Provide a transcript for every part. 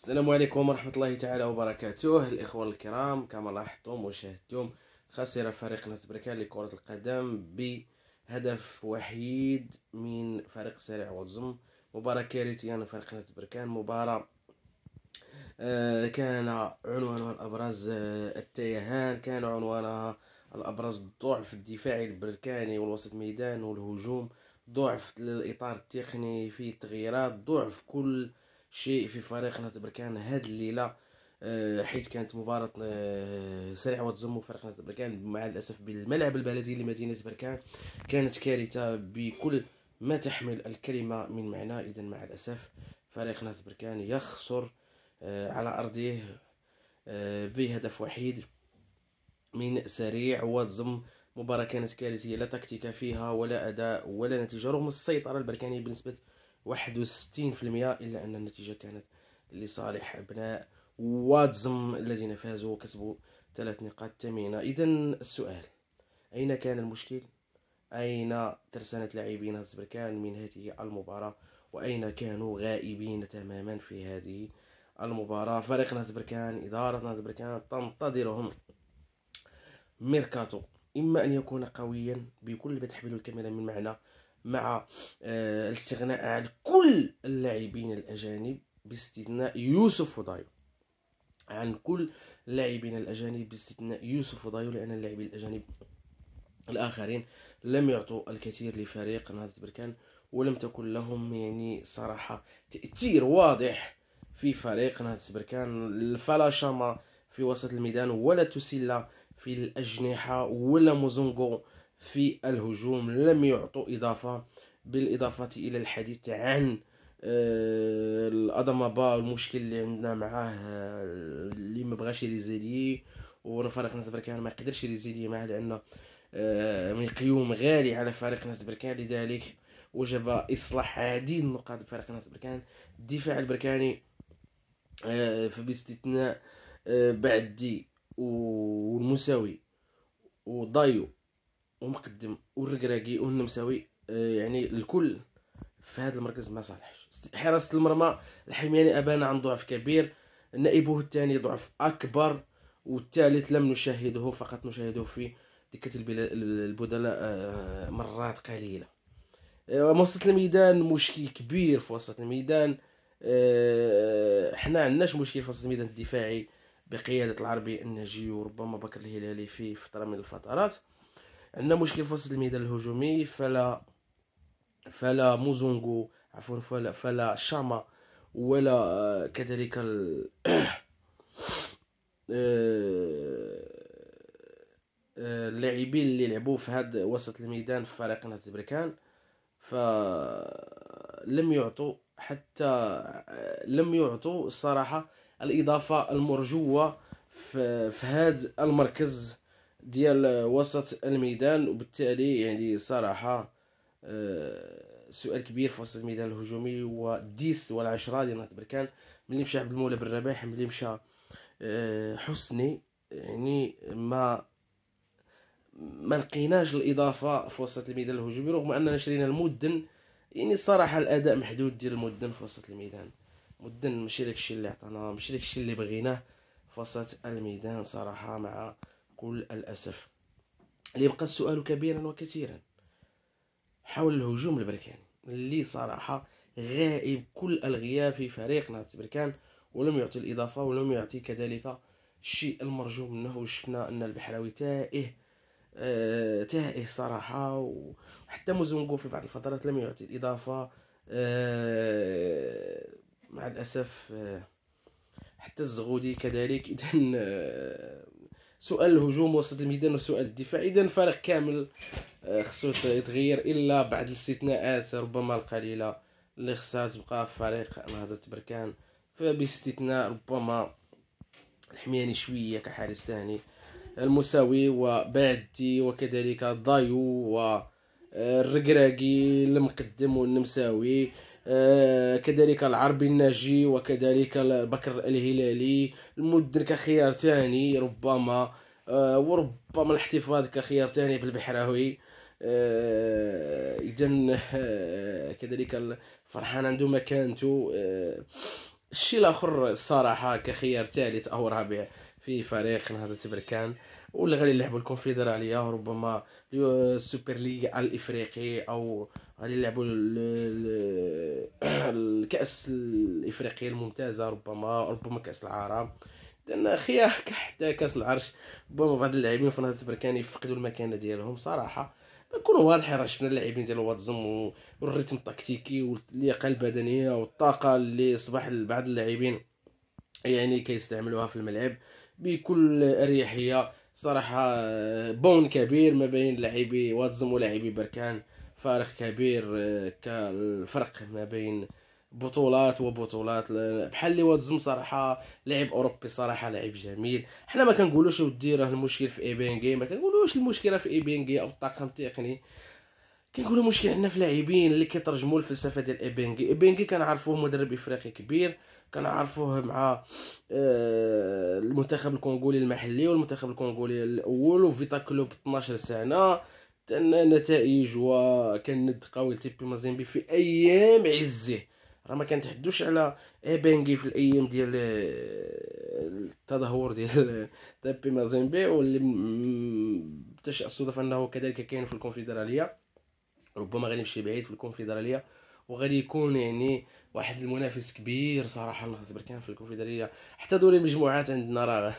السلام عليكم ورحمة الله تعالى وبركاته. الإخوة الكرام كما لاحظتم وشاهدتم خسر فريق نادي بركان لكرة القدم بهدف وحيد من فريق سريع وزم مباراة كارثية من فريق نادي بركان مباراة آه، كان عنوانها الأبرز آه، التيهان. كان عنوانها الأبرز الضعف الدفاعي البركاني والوسط ميدان والهجوم ضعف الإطار التقني في التغييرات ضعف كل شيء في فريق نادي بركان هاد الليلة آه، حيث كانت مباراة آه، سريع وتزم فريق نادي بركان مع الأسف بالملعب البلدي لمدينة بركان كانت كارثة بكل ما تحمل الكلمة من معنى. إذا مع الأسف فريق نادي بركان يخسر آه، على أرضه بهدف وحيد من سريع وتزم. مباراة كانت كارثية لا تكتيك فيها ولا أداء ولا نتيجة رغم السيطرة البركانية بنسبة 61% إلا أن النتيجة كانت لصالح أبناء واتزم الذين فازوا وكسبوا ثلاث نقاط ثمينة إذا السؤال أين كان المشكل؟ أين ترسانة لاعبين الزبركان من هذه المباراة؟ وأين كانوا غائبين تماما في هذه المباراة؟ فريق نادي بركان إدارة نادي بركان تنتظرهم ميركاتو إما أن يكون قويا بكل ما تحمله الكلمة من معنى مع آه، الاستغناء عن كل اللاعبين الأجانب باستثناء يوسف وضايو. عن كل اللاعبين الأجانب باستثناء يوسف وضايو لأن اللاعبين الأجانب الآخرين لم يعطوا الكثير لفريق نهضة بركان ولم تكن لهم يعني صراحة تأثير واضح في فريق نهضة بركان. فلا شما في وسط الميدان ولا تسلا في الأجنحة ولا موزونغو في الهجوم لم يعطوا إضافة بالإضافة إلى الحديث عن آه، الأضمبا المشكل اللي عندنا معاه آه، اللي ما بغاش يريزيلي ونفرق ناس بركان ما قدرش يريزيلي معاه لأنه آه، من قيوم غالي على فريق ناس بركان لذلك وجب إصلاح عديد نقاط فريق ناس بركان. الدفاع البركاني فباستثناء بعدي والمساوي وضايو ومقدم والركراكي والنمساوي آه، يعني الكل في هذا المركز ما صالحش. حراسة المرمى الحمياني أبان عن ضعف كبير نائبه الثاني ضعف أكبر والثالث لم نشاهده فقط نشاهده في دكة البدلاء آه، مرات قليلة. آه، وسط الميدان مشكل كبير في وسط الميدان. حنا عندناش مشكل في وسط الميدان الدفاعي بقيادة العربي الناجي وربما بكر الهلالي في فترة من الفترات. عندنا مشكل في وسط الميدان الهجومي فلا فلا موزونغو عفوا فلا فلا شاما ولا آه، كذلك ال... آه، آه، اللاعبين اللي لعبوا في هذا وسط الميدان في فريق نادي بركان فلم يعطوا حتى لم يعطوا الصراحه الإضافة المرجوة في, في هذا المركز ديال وسط الميدان وبالتالي يعني صراحة آه، سؤال كبير في وسط الميدان الهجومي هو ديس والعشرة ديال نهضة بركان ملي مشى عبد المولى بالرباح ملي مشى آه، حسني يعني ما ما لقيناش الإضافة في وسط الميدان الهجومي رغم أننا شرينا المدن يعني الصراحه الأداء محدود ديال المدن في وسط الميدان. مدن ماشي داكشي اللي عطانا ماشي داكشي اللي بغيناه في وسط الميدان صراحة مع كل الأسف. ليبقى السؤال كبيرا وكثيرا. حول الهجوم البركاني اللي صراحة غائب كل الغياب في فريق نادي بركان ولم يعطي الإضافة ولم يعطي كذلك الشيء المرجو منه وشفنا أن البحراوي تائه آه تائه صراحة وحتى موزونغو في بعض الفترات لم يعطي الإضافة. آه مع الأسف آه حتى الزغودي كذلك. إذا آه سؤال الهجوم وسط الميدان وسؤال الدفاع. اذا فريق كامل آه، خصو يتغير إلا بعد الاستثناءات. ربما القليلة اللي خصها تبقى في فريق نهضة بركان. فباستثناء ربما الحمياني شوية كحارس ثاني. المساوي وبادي وكذلك ضايو والركراكي المقدم والنمساوي. آه، كذلك العربي الناجي وكذلك بكر الهلالي المدن كخيار ثاني ربما آه، وربما الاحتفاظ كخيار ثاني بالبحراوي آه، اذا كذلك فرحان عنده مكانته. الشيء الآخر الصراحه كخيار ثالث أو رابع في فريق نهضة بركان واللي غادي يلعبوا الكونفدرالية ربما السوبر ليغ الإفريقي أو غادي يلعبوا الكأس الافريقيه الممتازة ربما ربما كأس العالم. لأن خيار حتى كاس العرش ربما بعض اللاعبين في نهضه بركان يفقدوا المكانة ديالهم صراحة. نكونوا واضحين راه شفنا اللاعبين ديال وادي زم وال rythme التكتيكي واللياقة البدنية والطاقة اللي أصبح بعض اللاعبين يعني كيستعملوها في الملعب بكل أريحية. صراحة بون كبير ما بين لاعبي وادي زم ولاعبي بركان فارق كبير كالفرق ما بين بطولات وبطولات. بحال اللي وادي زم صراحة لاعب أوروبي صراحة لاعب جميل. حنا ما كنقولوش ودي راه المشكل في ايبينغي ما كنقولوش المشكلة في ايبينغي أو الطاقم التقني. كنقولوا المشكل عندنا في لاعبين اللي كيترجموا الفلسفه ديال ايبينغي ايبينغي كنعرفوه مدرب إفريقي كبير كنعرفوه مع آه، المنتخب الكونغولي المحلي والمنتخب الكونغولي الأول وفيتا كلوب 12 سنة. نتائج وكان ند قوي لتيبي مازيمبي في أيام عزه. راه ما كنتحدوش على ايبنغي في الأيام ديال التدهور ديال تيبي مازيمبي واللي تشاء الصدف أنه كذلك كاين في الكونفدرالية. ربما غادي يمشي بعيد في الكونفدرالية وغادي يكون يعني واحد المنافس كبير صراحة. نهضر بركان في الكونفدرالية. حتى دوري المجموعات عندنا راه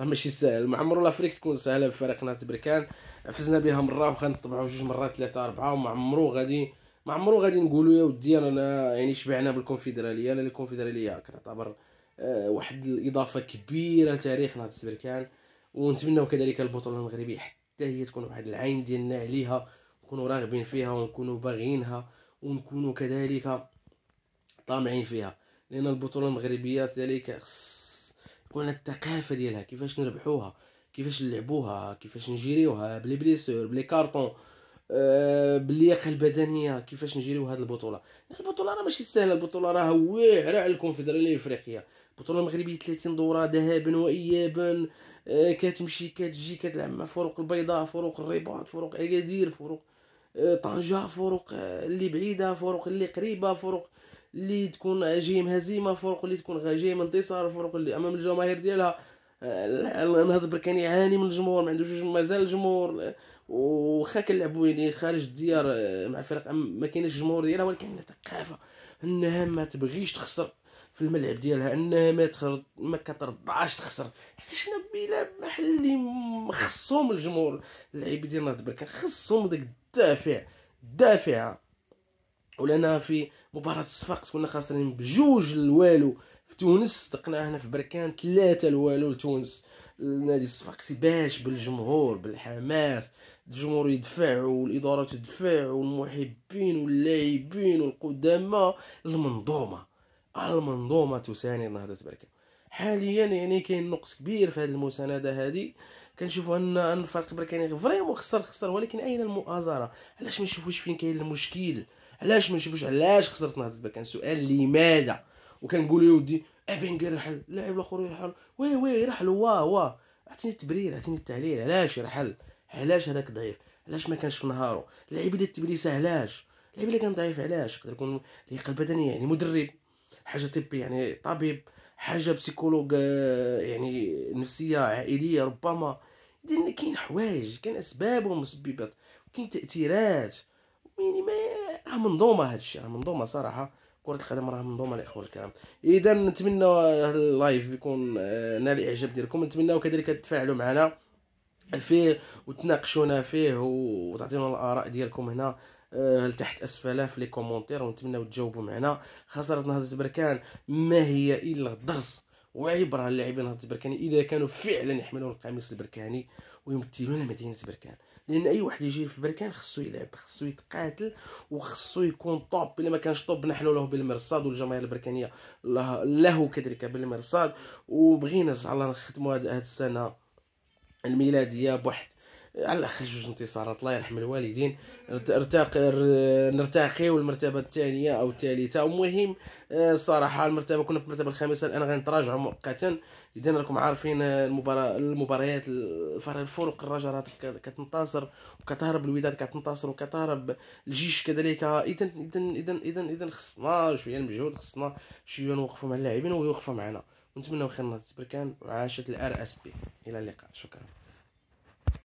راه ماشي ساهل. ما عمرو لافريك تكون سهله بفريق نهضر بركان. فزنا بها مرة وغنطبعوا جوج مرات ثلاثة أربعة وما عمرو غادي ما عمرو غادي نقولوا يا ودي أنا يعني شبعنا بالكونفدرالية لأن الكونفدرالية كتعتبر آه، واحد الإضافة كبيرة لتاريخ نهضة بركان ونتمنوا كذلك البطولة المغربية حتى هي تكون واحد العين ديالنا عليها نكونوا راغبين فيها ونكونوا باغيينها ونكونوا كذلك طامعين فيها. لأن البطولة المغربية ذلك خص تكون الثقافة ديالها كيفاش نربحوها كيفاش نلعبوها كيفاش نجيريوها بلي بليسور بلي كارطون. باللياقة البدنية كيفاش نجيريو هذه البطولة؟ البطولة راه ماشي سهلة البطولة راه واعرة على الكونفدرالية الإفريقية. البطولة المغربية 30 دورة ذهابا وايابا أه كتمشي كتجي كتلعب مع فروق البيضاء فروق الرباط فروق أكادير فروق أه طنجة فروق آه، اللي بعيدة فروق اللي قريبة فروق اللي تكون جاية هزيمه فروق اللي تكون جاية من انتصار فروق اللي أمام الجماهير ديالها. النهضه البركاني يعاني من الجمهور ما عندوش مازال الجمهور. وخا كنلعبوا يعني خارج الديار آه، مع الفرق ما كاينش الجمهور ديالها ولكن عندها ثقافة أنها ما تبغيش تخسر في الملعب ديالها أنها ما تخر... ما كترضاش تخسر. شفنا بلا محلي خصهم الجمهور اللعيبه ديال نهضه بركان خصهم داك الدافع الدافع. ولنا في مباراة الصفاقس كنا خاسرين بجوج الوالو في تونس تقنا هنا في بركان ثلاثة الوالو لتونس. النادي الصفاقسي باش بالجمهور بالحماس الجمهور يدفع والإدارة تدفع والمحبين واللاعبين والقدامى. المنظومة المنظومة تساند نهضة بركان. حاليا يعني كاين نقص كبير في هذه المساندة هذه. كنشوفوا أن أن الفريق بركاني vraiment خسر خسر ولكن أين المؤازرة؟ علاش ما نشوفوش فين كاين المشكل؟ علاش ما نشوفوش علاش خسرت نهضه بركان؟ سؤال لماذا؟ وكنقول يا ودي ايبينغي يرحل اللاعب الآخر يرحل. oui oui يرحل واه واه عطيني التبرير عطيني التعليل علاش يرحل؟ علاش هذاك ضعيف؟ علاش ما كانش في نهارو اللعيب ديال تبليسا علاش؟ اللعيب اللي كان ضعيف علاش؟ يقدر يكون اللياقه البدنيه يعني مدرب حاجة طبي يعني طبيب حاجة psychologue آه، يعني نفسية عائلية ربما. كاين حوايج كاين أسباب ومسببات وكاين تأثيرات. يعني ما راه منظومة هذا الشيء راه منظومة صراحة. كرة القدم راه منظومه الاخوه الكرام إذا نتمنى ال live يكون آه، نال الاعجاب ديالكم. نتمنى كذلك تتفاعلوا معنا فيه وتناقشونا فيه وتعطيونا الآراء ديالكم هنا آه، لتحت اسفل في لي كومونتير. ونتمنى تجاوبوا معنا خساره نهضة بركان ما هي إلا درس وعبرة للاعبين نهضة بركاني إذا كانوا فعلا يحملون القميص البركاني ويمثلون مدينة بركان لأن أي واحد يجي في بركان خصو يلعب خصو يتقاتل وخصو يكون طوب إلا ما كانش طوب نحن له بالمرصاد والجماهير البركانية. له, كذلك بالمرصاد. وبغينا ان شاء الله نختموا هذه السنة الميلادية بواحد على الأقل جوج انتصارات. الله يرحم الوالدين. ارتاق نرتقيو المرتبه الثانية أو الثالثة. ومهم الصراحه آه، المرتبة كنا في المرتبة الخامسة الآن غنتراجعوا مؤقتا. إذا راكم عارفين المباراه المباريات الفرق الرجاء كتنتصر وكتهرب الوداد كتنتصر وكتهرب. الجيش كذلك. إذا إذا إذا إذا إذا خصنا شوية المجهود خصنا شوية نوقفوا مع اللاعبين ويوقفوا معنا. ونتمنوا خير الناس بركان وعاشت ال RSB إلى اللقاء. شكرا.